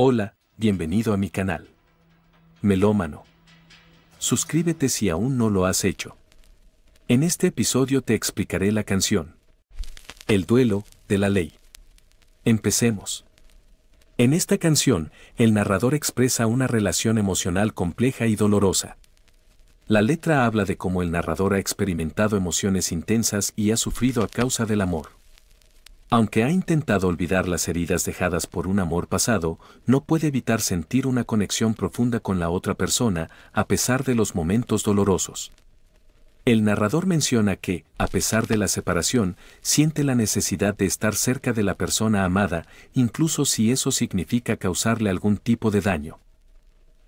Hola, bienvenido a mi canal. Melómano. Suscríbete si aún no lo has hecho. En este episodio te explicaré la canción. El duelo de la ley. Empecemos. En esta canción, el narrador expresa una relación emocional compleja y dolorosa. La letra habla de cómo el narrador ha experimentado emociones intensas y ha sufrido a causa del amor. Aunque ha intentado olvidar las heridas dejadas por un amor pasado, no puede evitar sentir una conexión profunda con la otra persona, a pesar de los momentos dolorosos. El narrador menciona que, a pesar de la separación, siente la necesidad de estar cerca de la persona amada, incluso si eso significa causarle algún tipo de daño.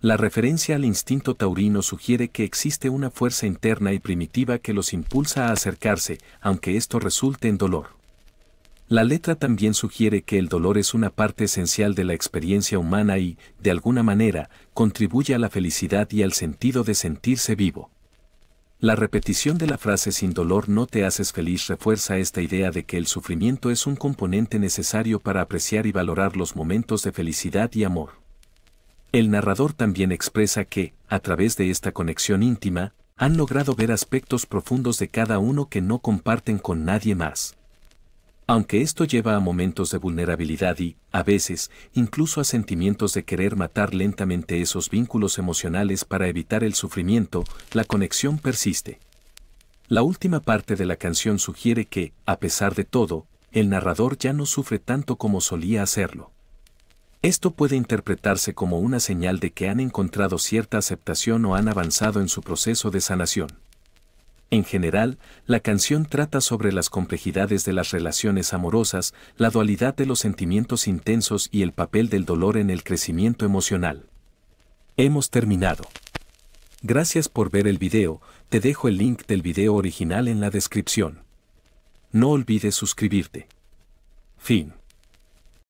La referencia al instinto taurino sugiere que existe una fuerza interna y primitiva que los impulsa a acercarse, aunque esto resulte en dolor. La letra también sugiere que el dolor es una parte esencial de la experiencia humana y, de alguna manera, contribuye a la felicidad y al sentido de sentirse vivo. La repetición de la frase sin dolor no te haces feliz refuerza esta idea de que el sufrimiento es un componente necesario para apreciar y valorar los momentos de felicidad y amor. El narrador también expresa que, a través de esta conexión íntima, han logrado ver aspectos profundos de cada uno que no comparten con nadie más. Aunque esto lleva a momentos de vulnerabilidad y, a veces, incluso a sentimientos de querer matar lentamente esos vínculos emocionales para evitar el sufrimiento, la conexión persiste. La última parte de la canción sugiere que, a pesar de todo, el narrador ya no sufre tanto como solía hacerlo. Esto puede interpretarse como una señal de que han encontrado cierta aceptación o han avanzado en su proceso de sanación. En general, la canción trata sobre las complejidades de las relaciones amorosas, la dualidad de los sentimientos intensos y el papel del dolor en el crecimiento emocional. Hemos terminado. Gracias por ver el video, te dejo el link del video original en la descripción. No olvides suscribirte. Fin.